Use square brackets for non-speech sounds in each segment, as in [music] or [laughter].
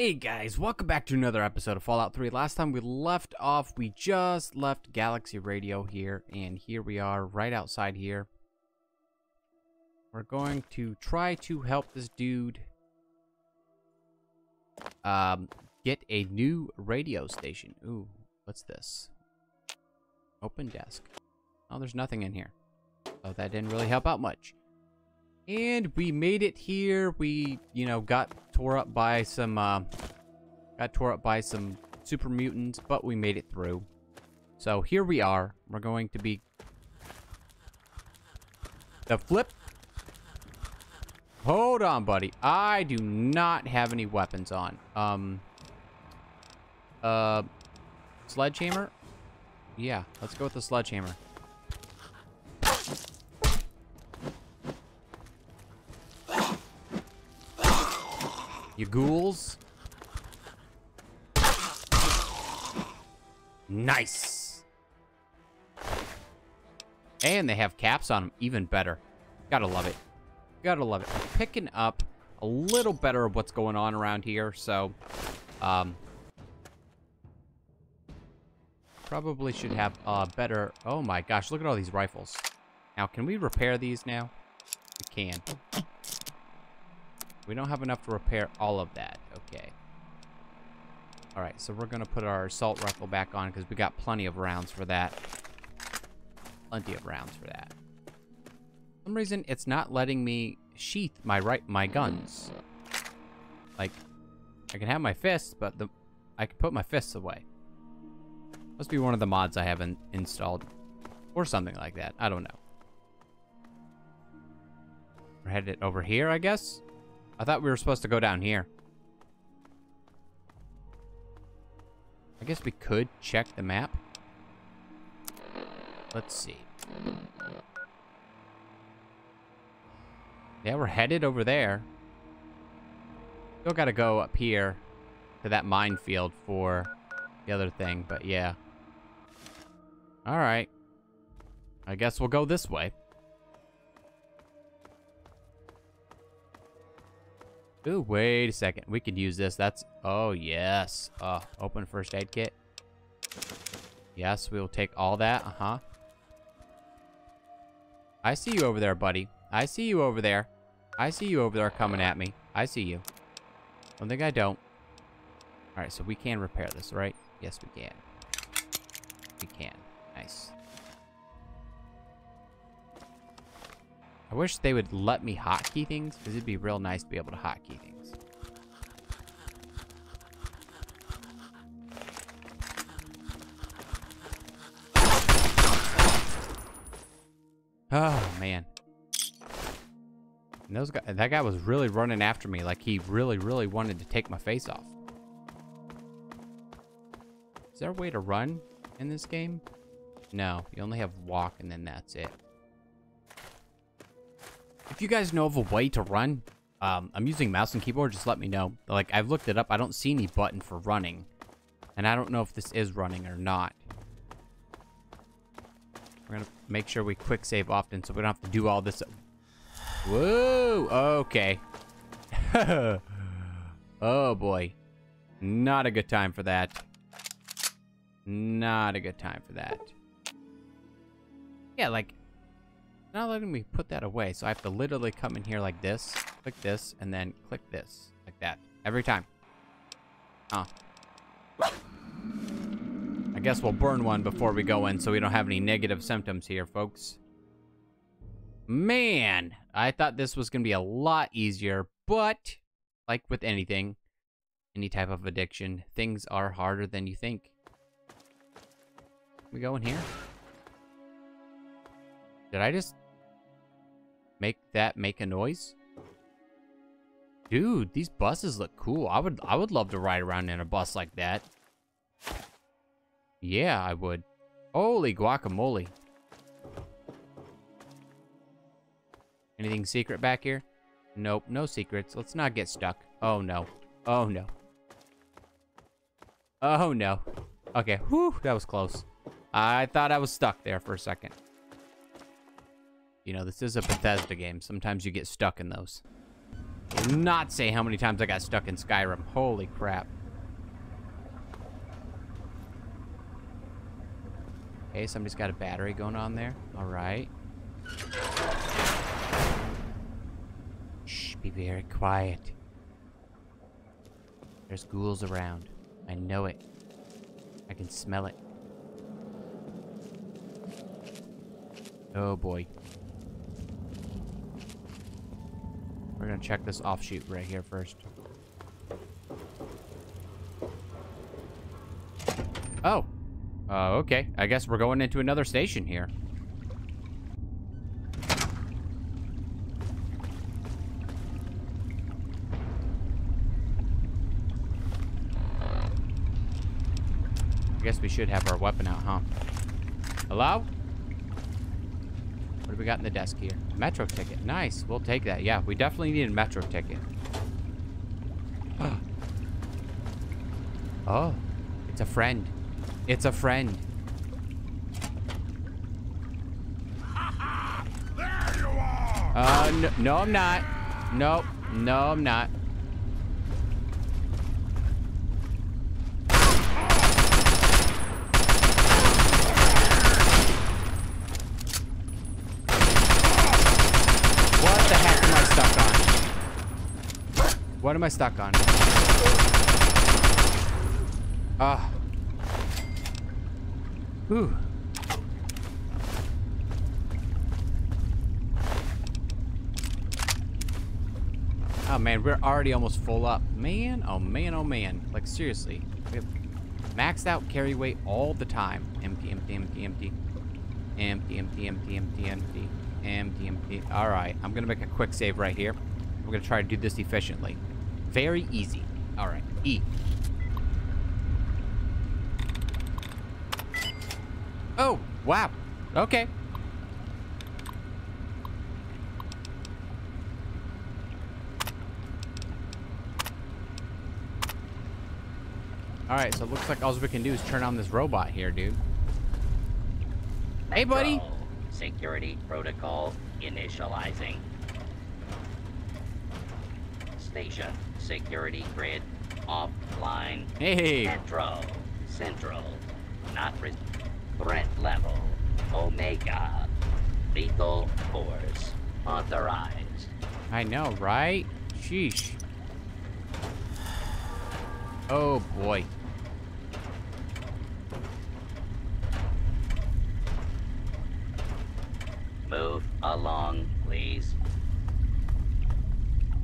Hey guys, welcome back to another episode of Fallout 3. Last time we left off, we just left Galaxy Radio here, and here we are right outside here. We're going to try to help this dude um, get a new radio station. Ooh, what's this? Open desk. Oh, there's nothing in here. Oh, that didn't really help out much. And we made it here. We, you know, got tore up by some, uh, got tore up by some super mutants, but we made it through. So here we are. We're going to be the flip. Hold on, buddy. I do not have any weapons on. Um, uh, sledgehammer? Yeah, let's go with the sledgehammer. You ghouls. Nice. And they have caps on them. Even better. Gotta love it. Gotta love it. I'm picking up a little better of what's going on around here, so... Um, probably should have a better... Oh my gosh, look at all these rifles. Now, can we repair these now? We can. We don't have enough to repair all of that. Okay. Alright, so we're going to put our assault rifle back on because we got plenty of rounds for that. Plenty of rounds for that. For some reason, it's not letting me sheath my right my guns. Like, I can have my fists, but the I can put my fists away. Must be one of the mods I haven't installed. Or something like that. I don't know. We're headed over here, I guess? I thought we were supposed to go down here. I guess we could check the map. Let's see. Yeah, we're headed over there. Still gotta go up here to that minefield for the other thing, but yeah. Alright. I guess we'll go this way. Ooh, wait a second. We could use this. That's... Oh, yes. Uh, open first aid kit. Yes, we'll take all that. Uh-huh. I see you over there, buddy. I see you over there. I see you over there coming at me. I see you. One thing I don't. Alright, so we can repair this, right? Yes, we can. We can. Nice. I wish they would let me hotkey things, because it'd be real nice to be able to hotkey things. Oh, man. And those that guy was really running after me like he really, really wanted to take my face off. Is there a way to run in this game? No, you only have walk and then that's it. If you guys know of a way to run, um, I'm using mouse and keyboard, just let me know. Like, I've looked it up. I don't see any button for running. And I don't know if this is running or not. We're going to make sure we quick save often so we don't have to do all this. Whoa! Okay. [laughs] oh, boy. Not a good time for that. Not a good time for that. Yeah, like, not letting me put that away. So I have to literally come in here like this, click this, and then click this. Like that. Every time. Oh. I guess we'll burn one before we go in so we don't have any negative symptoms here, folks. Man, I thought this was going to be a lot easier, but like with anything, any type of addiction, things are harder than you think. We go in here? Did I just make that make a noise? Dude, these buses look cool. I would I would love to ride around in a bus like that. Yeah, I would. Holy guacamole. Anything secret back here? Nope, no secrets. Let's not get stuck. Oh no. Oh no. Oh no. Okay, whew, that was close. I thought I was stuck there for a second. You know, this is a Bethesda game. Sometimes you get stuck in those. Not say how many times I got stuck in Skyrim. Holy crap. Okay, somebody's got a battery going on there. All right. Shh, be very quiet. There's ghouls around. I know it. I can smell it. Oh boy. We're gonna check this offshoot right here first. Oh. Uh, okay. I guess we're going into another station here. I guess we should have our weapon out, huh? Hello? We got in the desk here? Metro ticket. Nice. We'll take that. Yeah, we definitely need a metro ticket. [gasps] oh. It's a friend. It's a friend. There you are! Uh, no, no I'm not. Nope. No, I'm not. What the heck am I stuck on? What am I stuck on? Ah. Whew. Oh man, we're already almost full up. Man, oh man, oh man. Like seriously. We have maxed out carry weight all the time. Empty, empty, empty, empty. Empty, empty, empty, empty, empty. Empty, empty. Alright, I'm gonna make a quick save right here. We're gonna try to do this efficiently. Very easy. Alright, E. Oh, wow. Okay. Alright, so it looks like all we can do is turn on this robot here, dude. Hey, buddy. Security protocol initializing. Station security grid offline. Hey. Central. Central. Not re- threat level. Omega. Lethal force. Authorized. I know, right? Sheesh. Oh, boy. Move along, please.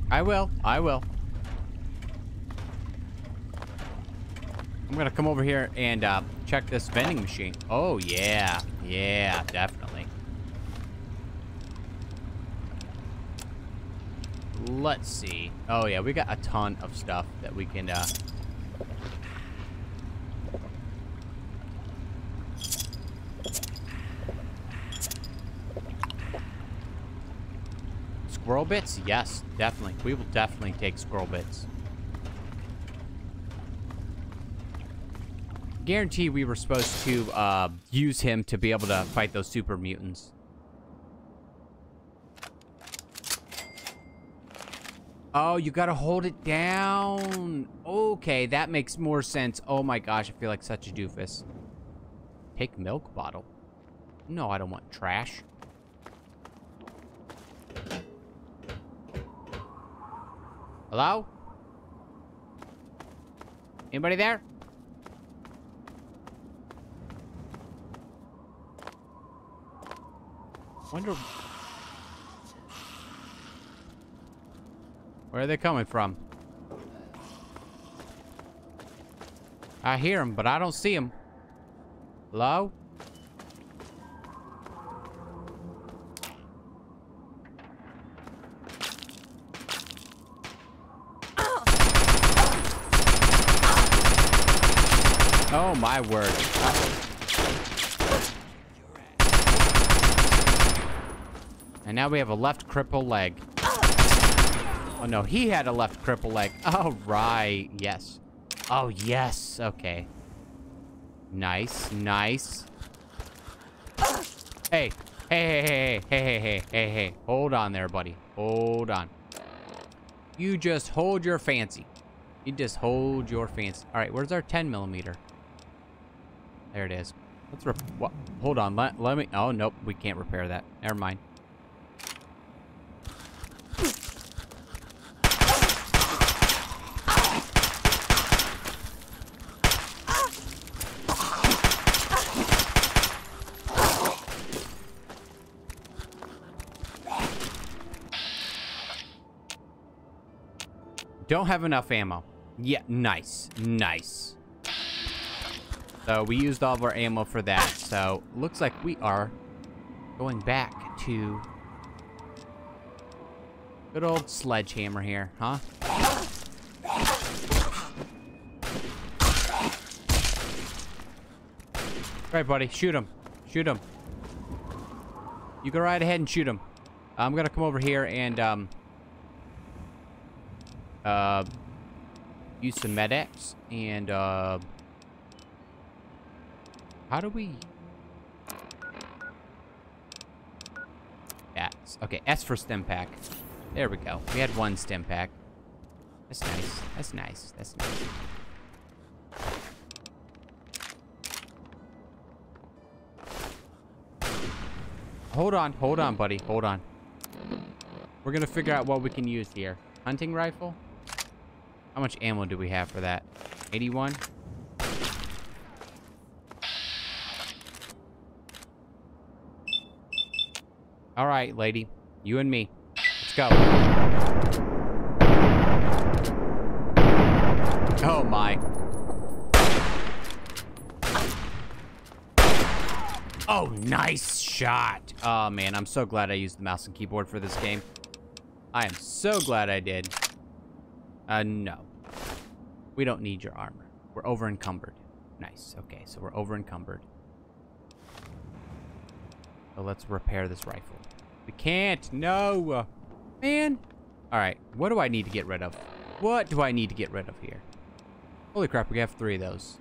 I will. I will. I'm gonna come over here and uh, check this vending machine. Oh, yeah. Yeah, definitely. Let's see. Oh, yeah, we got a ton of stuff that we can... Uh... Squirrel bits? Yes, definitely. We will definitely take squirrel bits. Guarantee we were supposed to uh, use him to be able to fight those super mutants. Oh, you gotta hold it down. Okay, that makes more sense. Oh my gosh, I feel like such a doofus. Take milk bottle. No, I don't want trash. Hello? Anybody there? Wonder... Where are they coming from? I hear them, but I don't see them. Hello? Oh my word. And now we have a left cripple leg. Oh, no. He had a left cripple leg. Oh, right. Yes. Oh, yes. Okay. Nice. Nice. Hey. Hey, hey, hey, hey, hey, hey, hey, hey. Hold on there, buddy. Hold on. You just hold your fancy. You just hold your fancy. All right, where's our 10 millimeter? There it is. Let's, what? hold on, let, let me, oh, nope, we can't repair that. Never mind. Don't have enough ammo. Yeah, nice. Nice. So we used all of our ammo for that. So looks like we are going back to good old sledgehammer here, huh? All right, buddy, shoot him. Shoot him. You go right ahead and shoot him. I'm gonna come over here and um, uh, use some Med-X and uh, how do we? S. Okay, S for stim pack. There we go. We had one stim pack. That's nice. That's nice. That's nice. Hold on. Hold on, buddy. Hold on. We're to figure out what we can use here. Hunting rifle? How much ammo do we have for that? 81? All right, lady. You and me. Let's go. Oh, my. Oh, nice shot. Oh, man. I'm so glad I used the mouse and keyboard for this game. I am so glad I did. Uh, no. We don't need your armor. We're over encumbered. Nice. Okay, so we're over encumbered. So let's repair this rifle. We can't. No. Man. All right. What do I need to get rid of? What do I need to get rid of here? Holy crap, we have three of those.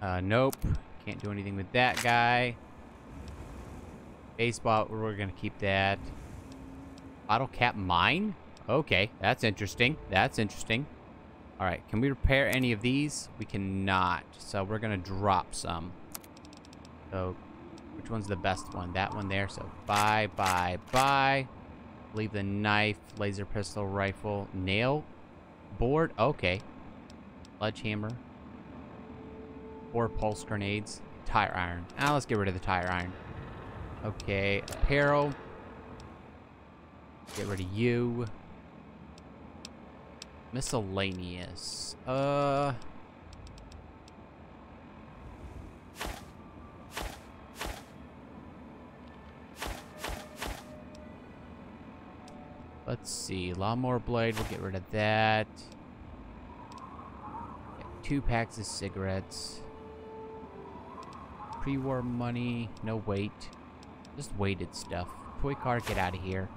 Uh, nope. Can't do anything with that guy. Baseball, we're going to keep that. Bottle cap mine? Okay, that's interesting. That's interesting. All right, can we repair any of these? We cannot, so we're going to drop some. So, which one's the best one? That one there. So, bye, bye, bye. Leave the knife, laser pistol, rifle, nail, board. Okay. Sledgehammer. Four pulse grenades. Tire iron. Ah, let's get rid of the tire iron. Okay, apparel. Get rid of you. Miscellaneous. Uh... Let's see. Lawnmower blade. We'll get rid of that. two packs of cigarettes. Pre-war money. No weight. Just weighted stuff. Toy car. Get out of here.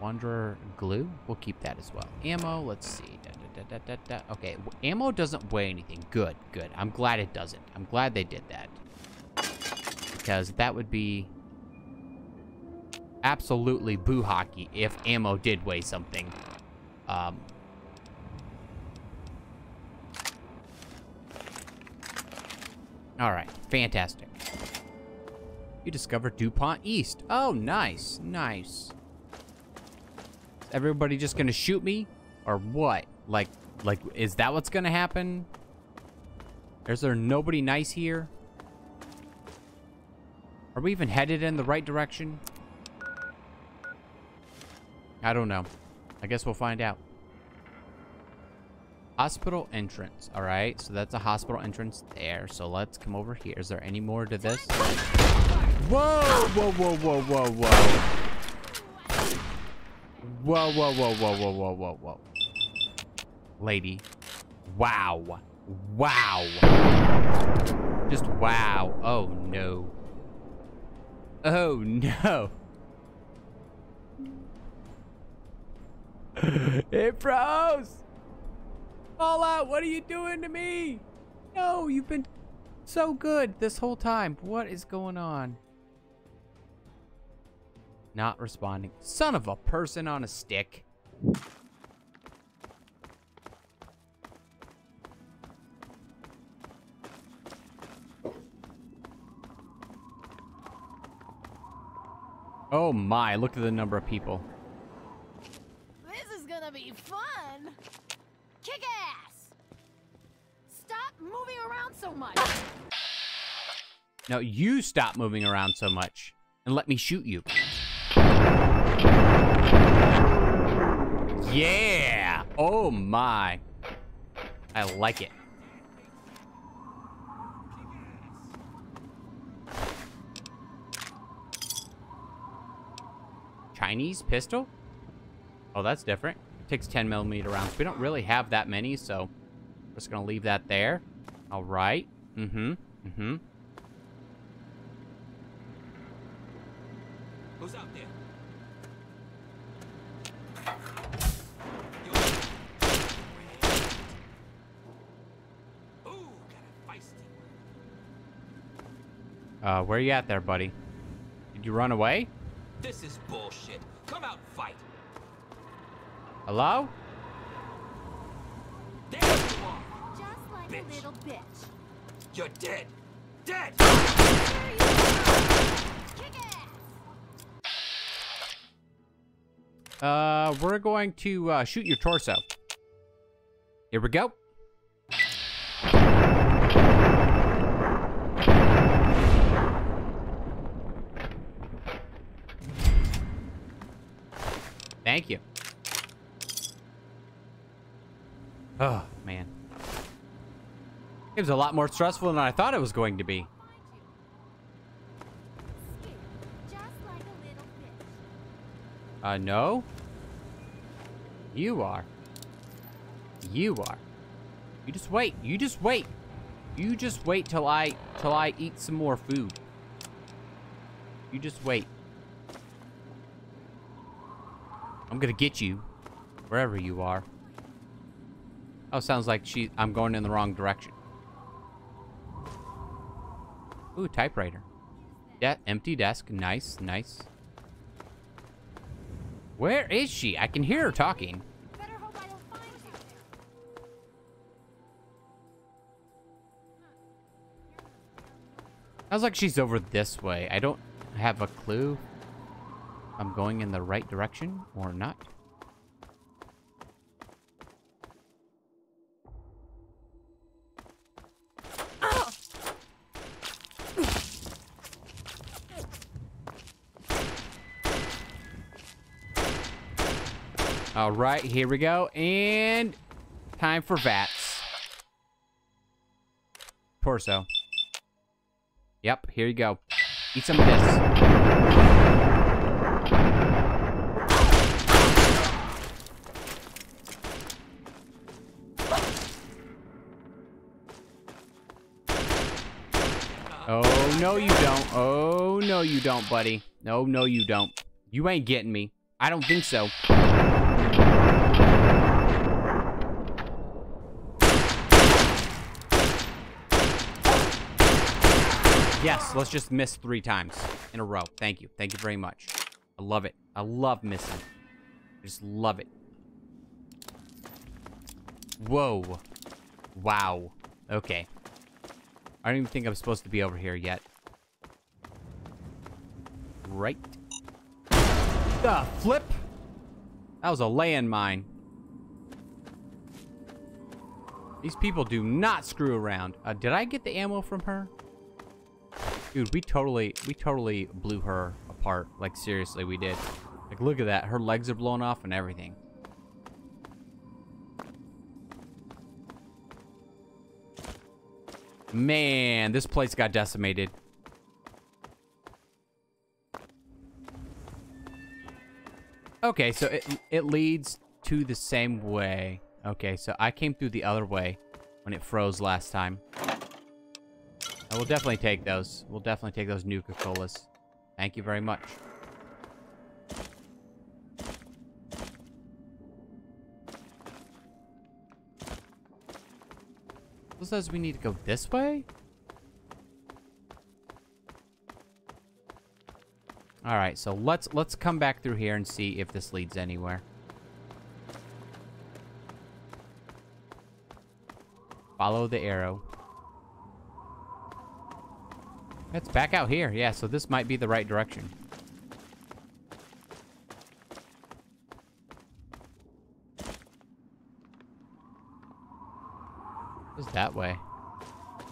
Wanderer glue. We'll keep that as well. Ammo. Let's see. Da, da, da, okay. Ammo doesn't weigh anything. Good. Good. I'm glad it doesn't. I'm glad they did that. Because that would be absolutely boo hockey if ammo did weigh something. Um, all right, fantastic. You discovered DuPont East. Oh, nice, nice. Is everybody just gonna shoot me, or what? Like, like, is that what's gonna happen? Is there nobody nice here? Are we even headed in the right direction? I don't know. I guess we'll find out. Hospital entrance. All right, so that's a hospital entrance there. So let's come over here. Is there any more to this? Whoa, whoa, whoa, whoa, whoa, whoa. Whoa, whoa, whoa, whoa, whoa, whoa, whoa, whoa. Lady. Wow. Wow. Just wow. Oh, no. Oh, no. [laughs] it froze! Fallout, what are you doing to me? No, you've been so good this whole time. What is going on? Not responding. Son of a person on a stick. Oh my, look at the number of people. This is gonna be fun! Kick ass! Stop moving around so much! No, you stop moving around so much and let me shoot you. Yeah! Oh my. I like it. Chinese pistol? Oh, that's different. It takes 10 millimeter rounds. We don't really have that many, so just gonna leave that there. All right. Mm-hmm. Mm-hmm. Who's out there? Yo. Ooh, got a feisty one. Uh, where you at there, buddy? Did you run away? This is bullshit. Come out and fight. Hello? There you are. Just like Bitch. a little bitch. You're dead. Dead. Kick ass! Uh, we're going to uh, shoot your torso. Here we go. Thank you. Oh, man. It was a lot more stressful than I thought it was going to be. Uh, no. You are. You are. You just wait. You just wait. You just wait till I till I eat some more food. You just wait. I'm gonna get you wherever you are. Oh, sounds like she I'm going in the wrong direction. Ooh, typewriter. Yeah, empty desk. Nice, nice. Where is she? I can hear her talking. I don't find you. Sounds like she's over this way. I don't have a clue I'm going in the right direction or not. All right, here we go. And time for VATS. Torso. Yep, here you go. Eat some of this. Oh, no you don't, buddy. No, no you don't. You ain't getting me. I don't think so. Yes, let's just miss three times in a row. Thank you. Thank you very much. I love it. I love missing. I just love it. Whoa. Wow. Okay. I don't even think I'm supposed to be over here yet. Right. The flip. That was a landmine. These people do not screw around. Uh, did I get the ammo from her? Dude, we totally, we totally blew her apart. Like, seriously, we did. Like, look at that. Her legs are blown off and everything. Man, this place got decimated. Okay, so it, it leads to the same way. Okay, so I came through the other way when it froze last time. I will definitely take those. We'll definitely take those Nuka-Colas. Thank you very much. Who says we need to go this way? All right, so let's let's come back through here and see if this leads anywhere. Follow the arrow. It's back out here. Yeah, so this might be the right direction. What's that way?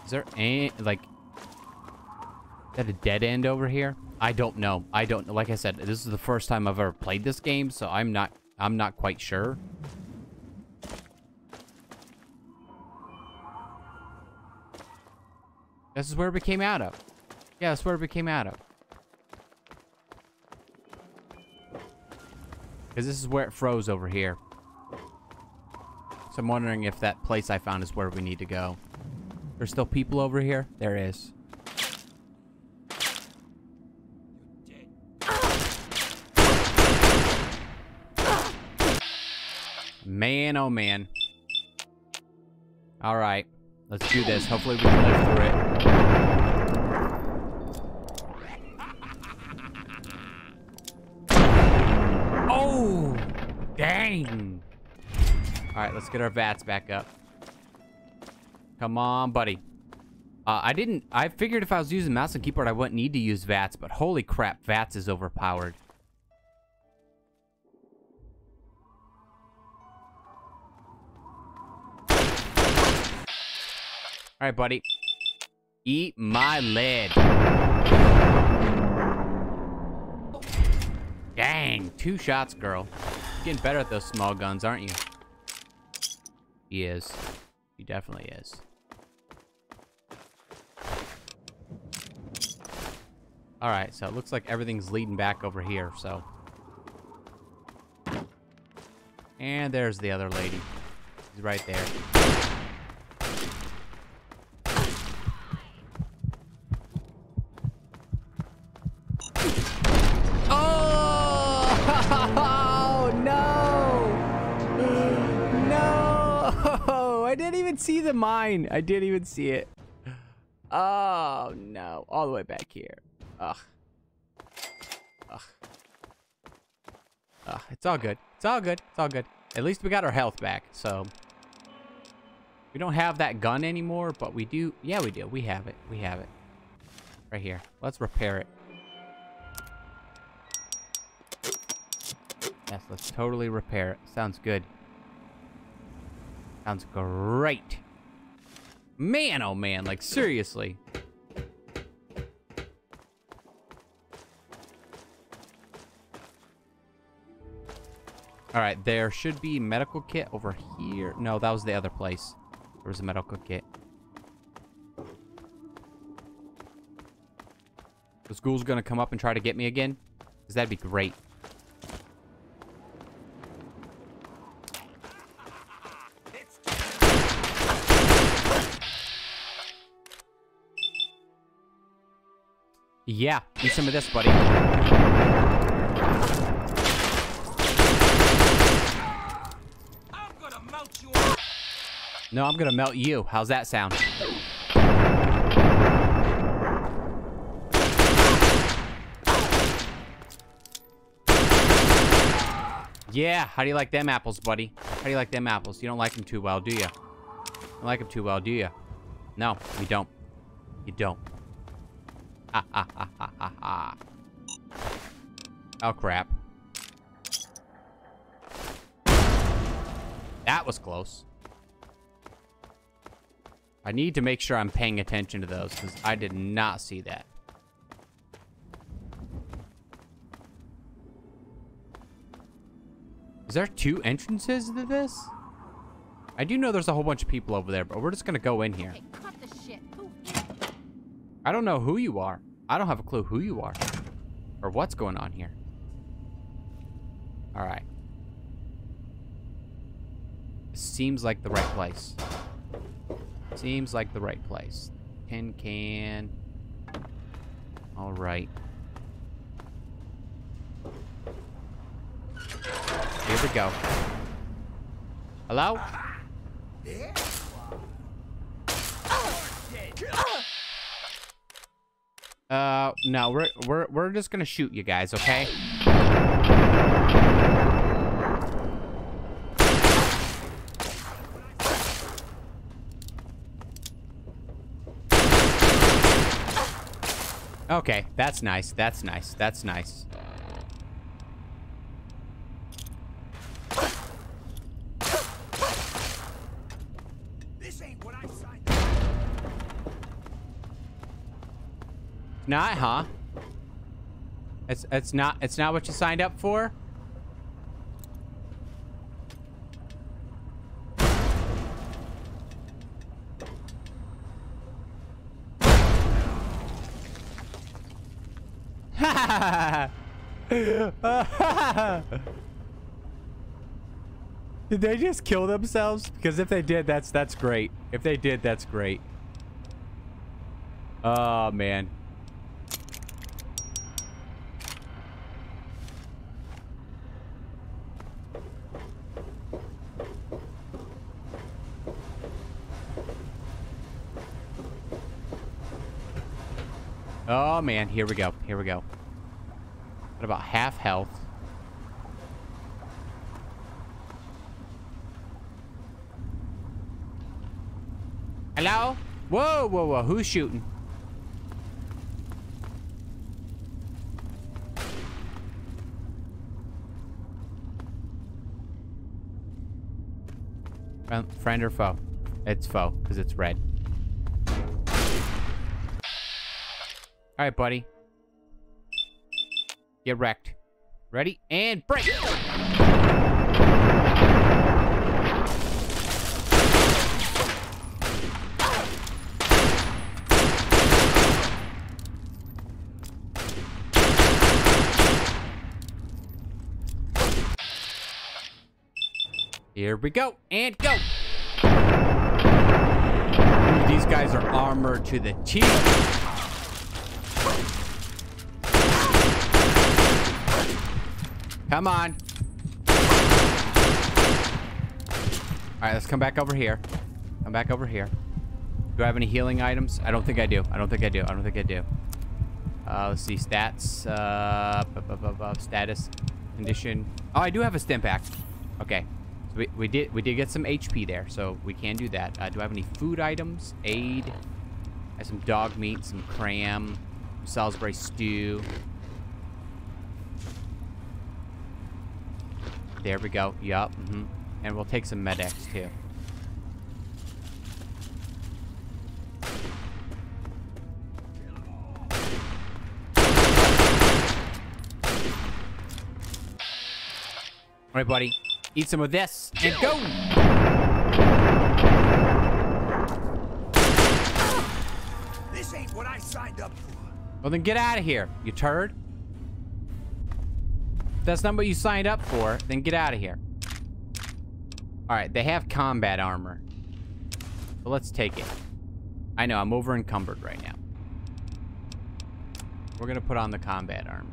Is there any, like, is that a dead end over here? I don't know. I don't, like I said, this is the first time I've ever played this game, so I'm not, I'm not quite sure. This is where we came out of. Yeah, that's where we came out of. Because this is where it froze over here. So I'm wondering if that place I found is where we need to go. There's still people over here? There is. Man, oh man. Alright. Let's do this. Hopefully we can live through it. Oh! Dang! Alright, let's get our VATS back up. Come on, buddy. Uh, I didn't... I figured if I was using mouse and keyboard, I wouldn't need to use VATS, but holy crap, VATS is overpowered. Alright, buddy. Eat my lead. Dang, two shots, girl. You're Getting better at those small guns, aren't you? He is. He definitely is. Alright, so it looks like everything's leading back over here, so. And there's the other lady. She's right there. The mine. I didn't even see it. Oh, no. All the way back here. Ugh. Ugh. Ugh. It's all good. It's all good. It's all good. At least we got our health back, so... We don't have that gun anymore, but we do... Yeah, we do. We have it. We have it. Right here. Let's repair it. Yes, let's totally repair it. Sounds good. Sounds great. Man, oh man, like seriously. All right, there should be medical kit over here. No, that was the other place. There was a medical kit. The school's gonna come up and try to get me again? Because that'd be great. Yeah, eat some of this, buddy. You. No, I'm gonna melt you. How's that sound? Yeah, how do you like them apples, buddy? How do you like them apples? You don't like them too well, do you? Don't like them too well, do you? No, you don't. You don't. [laughs] Oh, crap. That was close. I need to make sure I'm paying attention to those, because I did not see that. Is there two entrances to this? I do know there's a whole bunch of people over there, but we're just going to go in here. Hey, I don't know who you are. I don't have a clue who you are. Or what's going on here. Alright. Seems like the right place. Seems like the right place. Tin can. Alright. Here we go. Hello? Uh, no, we're we're we're just gonna shoot you guys, okay? Okay, that's nice. That's nice. That's nice. Not, huh? It's it's not it's not what you signed up for? [laughs] Did they just kill themselves? Because if they did, that's that's great. If they did, that's great. Oh man. Oh man, here we go. Here we go. At about half health. Hello? Whoa, whoa, whoa. Who's shooting? Friend- Friend or foe? It's foe, because it's red. All right, buddy. Get wrecked. Ready? And break! Here we go. And go! These guys are armored to the teeth. Come on. All right, let's come back over here. Come back over here. Do I have any healing items? I don't think I do. I don't think I do. I don't think I do. Uh, let's see. Stats. Uh, status. Condition. Oh, I do have a stim pack. Okay. So we, we did we did get some HP there, so we can do that. Uh, do I have any food items? Aid. I have some dog meat, some cram, Salisbury stew. There we go. Yup. hmm And we'll take some Med-X too. All right, buddy. Eat some of this and go. This ain't what I signed up for. Well, then get out of here, you turd. That's not what you signed up for, then get out of here. All right, they have combat armor. So let's take it. I know, I'm over encumbered right now. We're to put on the combat armor.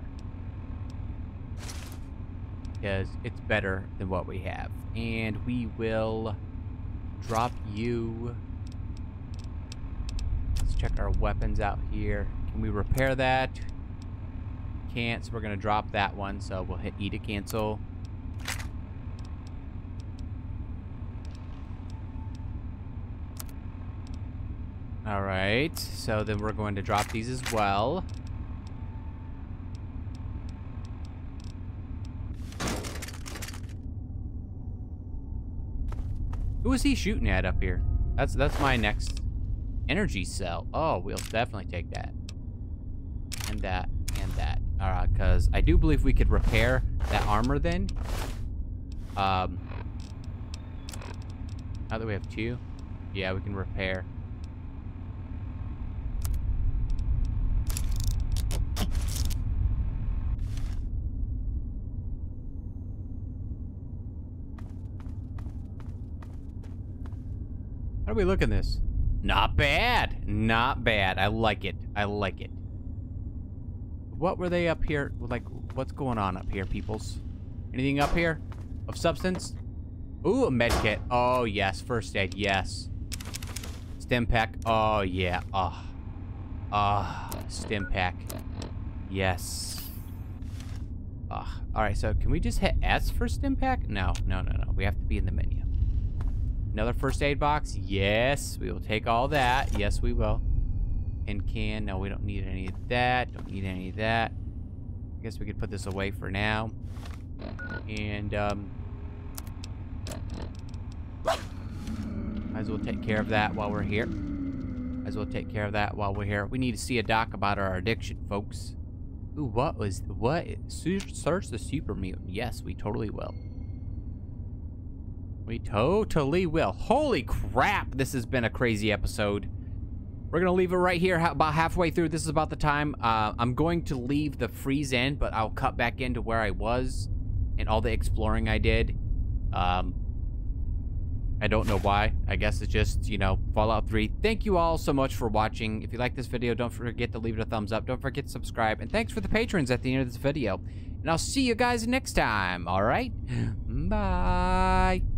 Because it's better than what we have. And we will drop you... Let's check our weapons out here. Can we repair that? Can't, so we're going to drop that one. So we'll hit E to cancel. All right, so then we're going to drop these as well. Who is he shooting at up here? That's that's my next energy cell. Oh, we'll definitely take that. And that, and that. Alright, because I do believe we could repair that armor then. Um, now that we have two, yeah, we can repair. How do we look in this? Not bad. Not bad. I like it. I like it. What were they up here? Like, what's going on up here, peoples? Anything up here of substance? Ooh, a med kit. Oh, yes. First aid. Yes. Stim pack. Oh, yeah. Oh. Ah, stim pack. Yes. Ah, all right. So can we just hit S for stim pack? No, no, no, no. We have to be in the menu. Another first aid box. Yes, we will take all that. Yes, we will. And can. No, we don't need any of that. Don't need any of that. I guess we could put this away for now. And um, might as well take care of that while we're here. Might as well take care of that while we're here. We need to see a doc about our addiction, folks. Ooh, what was what? Search the super mutant. Yes, we totally will. We totally will. Holy crap! This has been a crazy episode. We're gonna leave it right here, about halfway through. This is about the time. Uh, I'm going to leave the freeze in, but I'll cut back into where I was and all the exploring I did. Um, I don't know why. I guess it's just, you know, Fallout 3. Thank you all so much for watching. If you like this video, don't forget to leave it a thumbs up. Don't forget to subscribe. And thanks for the patrons at the end of this video. And I'll see you guys next time, all right? [gasps] Bye.